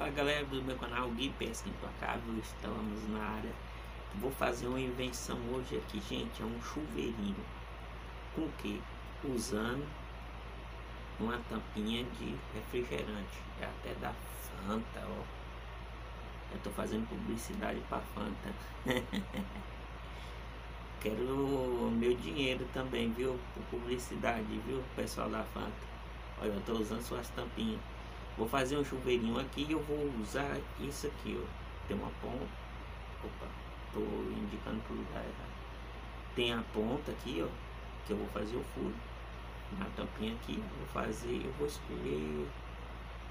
Fala galera do meu canal Gui Pesca Implacável, estamos na área. Vou fazer uma invenção hoje aqui, gente, é um chuveirinho. Com que? Usando uma tampinha de refrigerante, é até da Fanta, ó. Eu tô fazendo publicidade para Fanta. Quero meu dinheiro também, viu? Por publicidade, viu? Pessoal da Fanta. Olha, eu tô usando suas tampinhas. Vou fazer um chuveirinho aqui e eu vou usar isso aqui, ó. Tem uma ponta. Opa, tô indicando pro lugar errado. Tem a ponta aqui, ó. Que eu vou fazer o furo. Na tampinha aqui, vou fazer. Eu vou escolher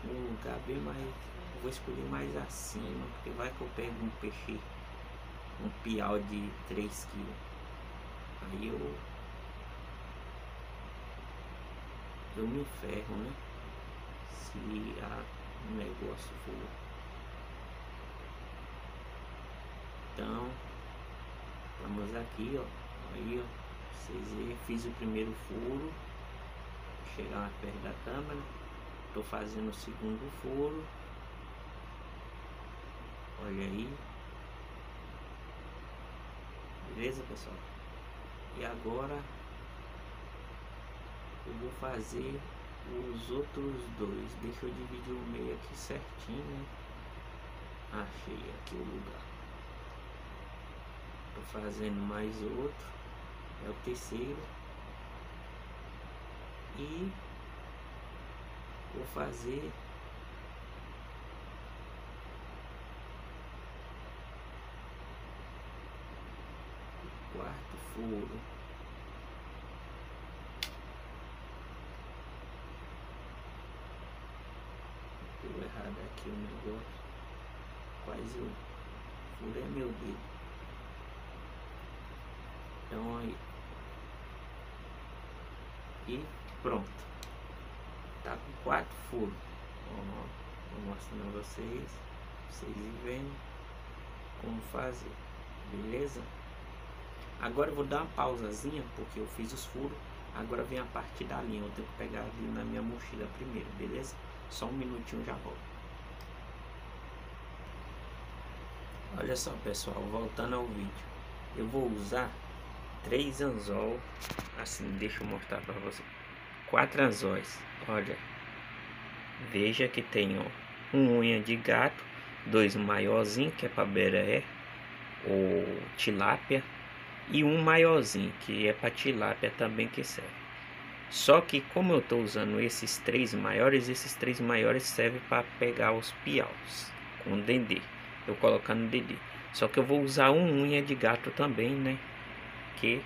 um lugar bem mais. Vou escolher mais acima. Porque vai que eu pego um peixe. Um piau de 3 quilos. Aí eu. Eu me ferro, né? Se o negócio for. Então, vamos aqui, ó. Aí, ó. Vocês verem, fiz o primeiro furo. Chegar mais perto da câmera. Tô fazendo o segundo furo. Olha aí. Beleza, pessoal? E agora eu vou fazer os outros dois. Deixa eu dividir o meio aqui certinho. Achei aqui o lugar. Tô fazendo mais outro. É o terceiro. E vou fazer o quarto furo. Errado aqui o negócio. Quase eu furei meu dedo. Então aí. E pronto. Tá com quatro furos. vou mostrando a vocês. Vocês vendo como fazer. Beleza? Agora eu vou dar uma pausazinha porque eu fiz os furos. Agora vem a parte da linha. Eu tenho que pegar ali na minha mochila primeiro, beleza? Só um minutinho já volto. Olha só pessoal, voltando ao vídeo. Eu vou usar três anzol. Assim, deixa eu mostrar para você. Quatro anzóis. Olha. Veja que tem ó, um unha de gato, dois maiorzinho que é para beré ou tilápia e um maiorzinho que é para tilápia também que serve. Só que como eu estou usando esses três maiores, esses três maiores servem para pegar os piaus com dendê. Eu colocando dendê. Só que eu vou usar um unha de gato também, né? Que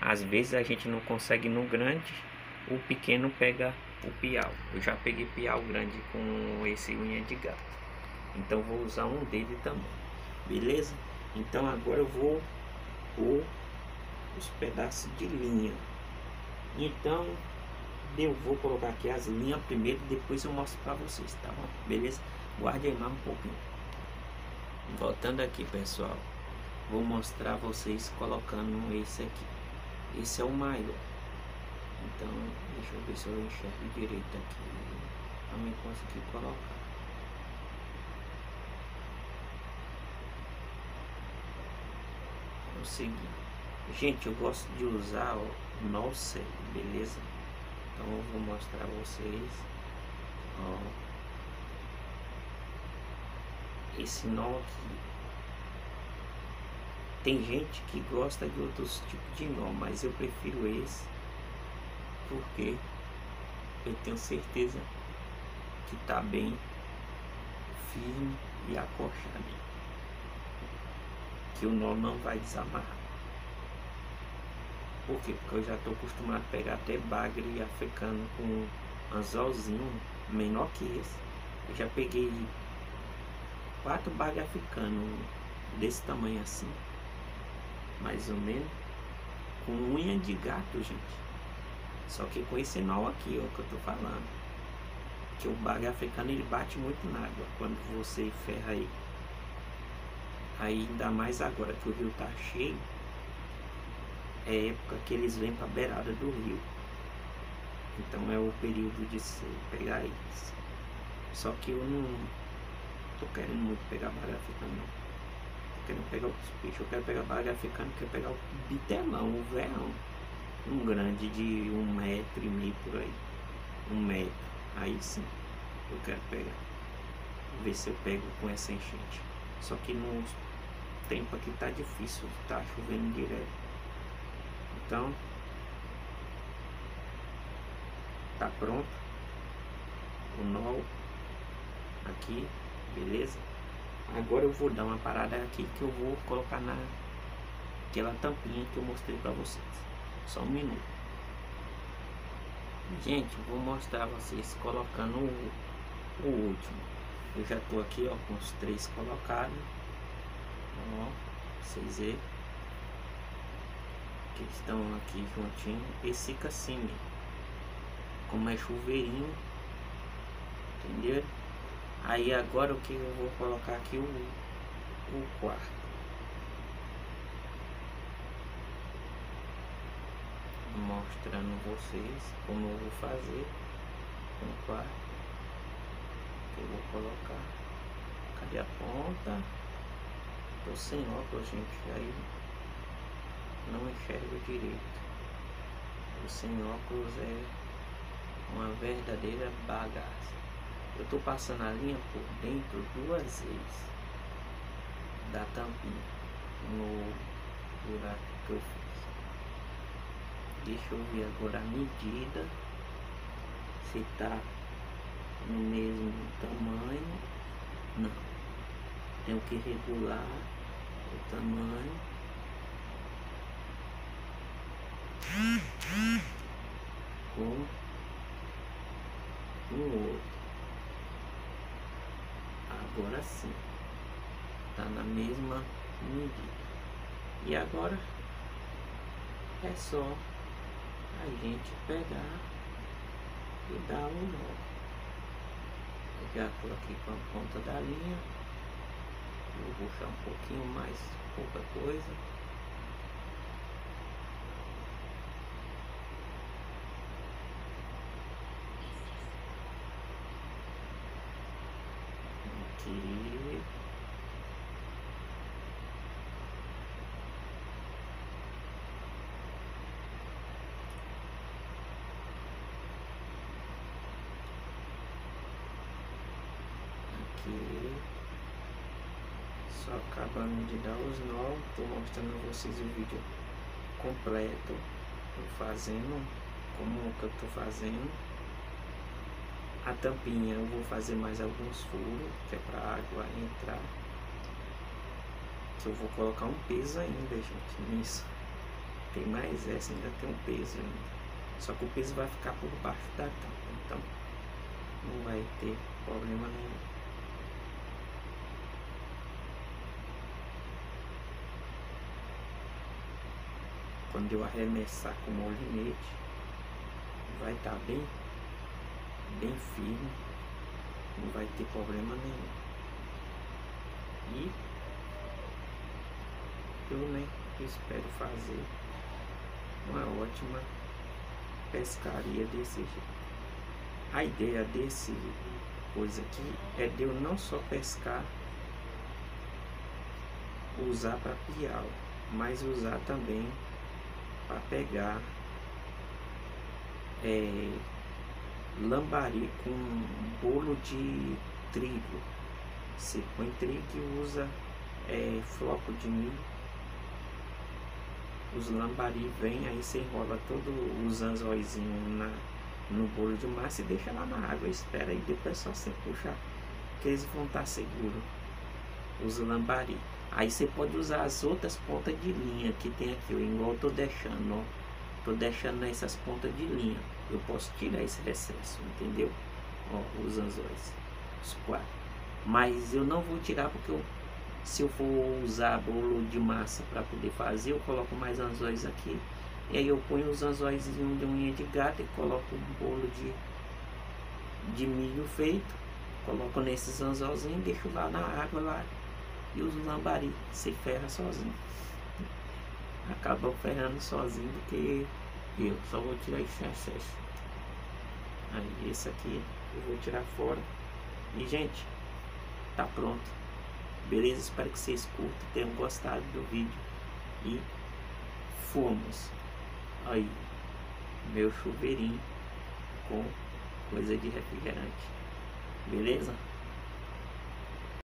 às vezes a gente não consegue no grande, o pequeno pega o piau. Eu já peguei piau grande com esse unha de gato. Então vou usar um dele também. Beleza? Então agora eu vou pôr os pedaços de linha. Então, eu vou colocar aqui as linhas primeiro, depois eu mostro para vocês, tá bom? Beleza? Guarde aí mais um pouquinho. Voltando aqui, pessoal. Vou mostrar vocês colocando esse aqui. Esse é o maior. Então, deixa eu ver se eu enxergo direito aqui. Também consegui colocar. É o seguinte. Gente, eu gosto de usar o nossa, beleza? Então eu vou mostrar vocês ó, esse nó aqui. Tem gente que gosta de outros tipos de nó, mas eu prefiro esse porque eu tenho certeza que tá bem firme e acolchado. Que o nó não vai desamarrar. Por quê? Porque eu já estou acostumado a pegar até bagre africano com um anzolzinho menor que esse. Eu já peguei quatro bagre africanos desse tamanho assim, mais ou menos, com unha de gato, gente. Só que com esse nó aqui, ó, que eu tô falando. Que o bagre africano ele bate muito na água quando você ferra aí. Ainda mais agora que o rio tá cheio é época que eles vêm para a beirada do rio. Então é o período de se pegar eles. Só que eu não, tô querendo muito pegar barra africana não. Tô querendo pegar outros peixes. Eu quero pegar barra africana, quero pegar o bitelão, o verão. Um grande de um metro e meio por aí. Um metro. Aí sim, eu quero pegar. Ver se eu pego com essa enchente. Só que no tempo aqui tá difícil, tá chovendo direto. Então, tá pronto o nó aqui, beleza? Agora eu vou dar uma parada aqui que eu vou colocar na aquela tampinha que eu mostrei para vocês. Só um minuto. Gente, vou mostrar vocês colocando o, o último. Eu já tô aqui, ó, com os três colocados. Ó, vocês verem que estão aqui juntinho. Esse fica assim como é chuveirinho, entendeu? Aí agora o que eu vou colocar aqui o, o quarto. Mostrando vocês como eu vou fazer o quarto. Eu vou colocar. Cadê a ponta? Tô sem óculos, gente. Aí não enxergo direito. O sem óculos é uma verdadeira bagaça. Eu estou passando a linha por dentro duas vezes da tampinha no buraco que eu fiz. Deixa eu ver agora a medida se está no mesmo tamanho. Não. Tenho que regular o tamanho. Com um outro. Agora sim, tá na mesma medida. E agora é só a gente pegar e dar um nó. Já estou aqui com a ponta da linha. Vou puxar um pouquinho mais, pouca coisa. Aqui. Aqui. Só acabando de dar os nós, estou mostrando a vocês o vídeo completo, fazendo como que eu estou fazendo a tampinha eu vou fazer mais alguns furos, que é para a água entrar. Que eu vou colocar um peso ainda, gente, nisso. Tem mais essa, ainda tem um peso ainda. Só que o peso vai ficar por baixo da tampa, então não vai ter problema nenhum. Quando eu arremessar com o molinete, vai estar tá bem bem firme, não vai ter problema nenhum. E eu né, espero fazer uma ótima pescaria desse jeito. A ideia desse coisa aqui é de eu não só pescar, usar para piau, mas usar também para pegar é, lambari com bolo de trigo. Você põe trigo e usa é, floco de milho. Os lambari vêm, aí você enrola todos os anzóizinhos na, no bolo de massa e deixa lá na água. Espera aí, depois é só você puxar, que eles vão estar seguros. Os lambari. Aí você pode usar as outras pontas de linha que tem aqui, igual eu tô deixando, ó. Tô deixando essas pontas de linha. Eu posso tirar esse recesso, entendeu? Ó, os anzóis, os quatro. Mas eu não vou tirar porque eu, se eu for usar bolo de massa para poder fazer, eu coloco mais anzóis aqui. E aí eu ponho os anzóis de unha de gato e coloco um bolo de, de milho feito. Coloco nesses anzóizinhos, deixo lá na água lá. E os lambari se ferra sozinho acabam ferrando sozinho do que eu. Só vou tirar esse excesso. Aí esse aqui eu vou tirar fora. E gente, tá pronto. Beleza? Espero que vocês curtam, tenham gostado do vídeo. E fomos. Aí, meu chuveirinho com coisa de refrigerante. Beleza?